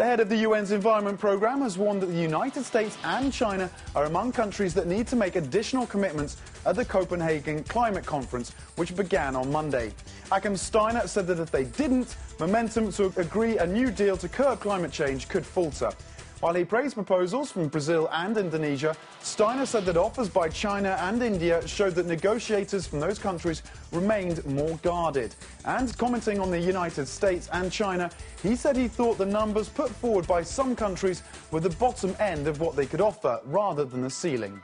The head of the UN's Environment Programme has warned that the United States and China are among countries that need to make additional commitments at the Copenhagen Climate Conference, which began on Monday. Achim Steiner said that if they didn't, momentum to agree a new deal to curb climate change could falter. While he praised proposals from Brazil and Indonesia, Steiner said that offers by China and India showed that negotiators from those countries remained more guarded. And commenting on the United States and China, he said he thought the numbers put forward by some countries were the bottom end of what they could offer, rather than the ceiling.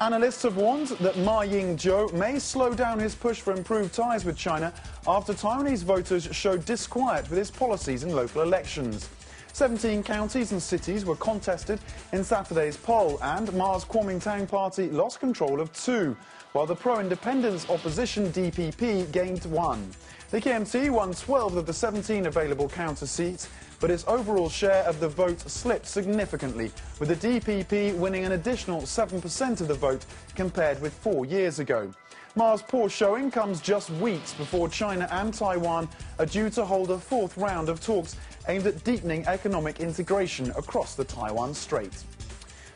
Analysts have warned that Ma Ying-jeou may slow down his push for improved ties with China after Taiwanese voters showed disquiet with his policies in local elections. 17 counties and cities were contested in Saturday's poll, and Ma's Kuomintang party lost control of two, while the pro-independence opposition DPP gained one. The KMT won 12 of the 17 available counter seats, but its overall share of the vote slipped significantly, with the DPP winning an additional 7% of the vote compared with four years ago. Ma's poor showing comes just weeks before China and Taiwan are due to hold a fourth round of talks aimed at deepening economic integration across the Taiwan Strait.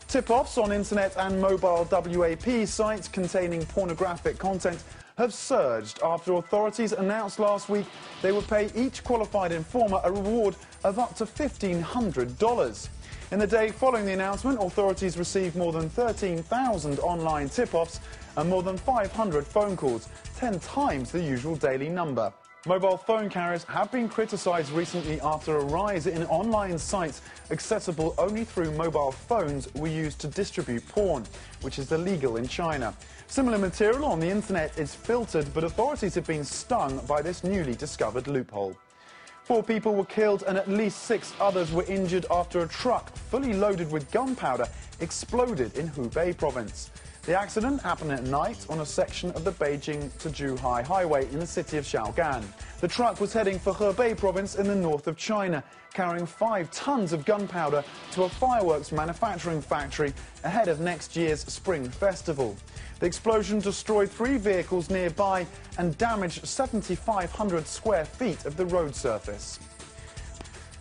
Tip-offs on internet and mobile WAP sites containing pornographic content have surged after authorities announced last week they would pay each qualified informer a reward of up to $1,500. In the day following the announcement, authorities received more than 13,000 online tip-offs and more than 500 phone calls, 10 times the usual daily number. Mobile phone carriers have been criticised recently after a rise in online sites accessible only through mobile phones were used to distribute porn, which is illegal in China. Similar material on the internet is filtered, but authorities have been stung by this newly discovered loophole. Four people were killed and at least six others were injured after a truck fully loaded with gunpowder exploded in Hubei province. The accident happened at night on a section of the Beijing to Zhuhai highway in the city of Xiaogan. The truck was heading for Hebei province in the north of China, carrying five tons of gunpowder to a fireworks manufacturing factory ahead of next year's Spring Festival. The explosion destroyed three vehicles nearby and damaged 7,500 square feet of the road surface.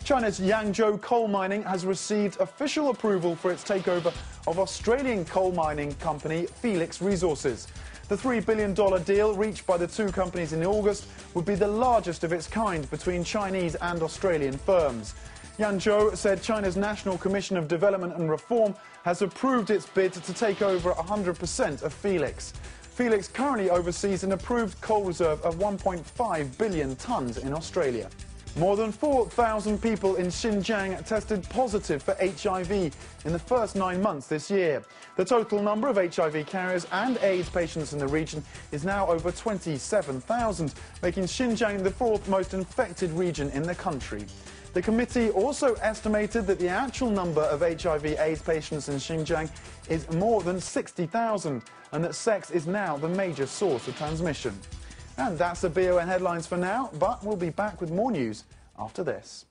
China's Yanzhou coal mining has received official approval for its takeover of Australian coal mining company Felix Resources. The $3 billion deal reached by the two companies in August would be the largest of its kind between Chinese and Australian firms. Yanzhou said China's National Commission of Development and Reform has approved its bid to take over 100% of Felix. Felix currently oversees an approved coal reserve of 1.5 billion tonnes in Australia. More than 4,000 people in Xinjiang tested positive for HIV in the first nine months this year. The total number of HIV carriers and AIDS patients in the region is now over 27,000, making Xinjiang the fourth most infected region in the country. The committee also estimated that the actual number of HIV AIDS patients in Xinjiang is more than 60,000 and that sex is now the major source of transmission. And that's the BON headlines for now, but we'll be back with more news after this.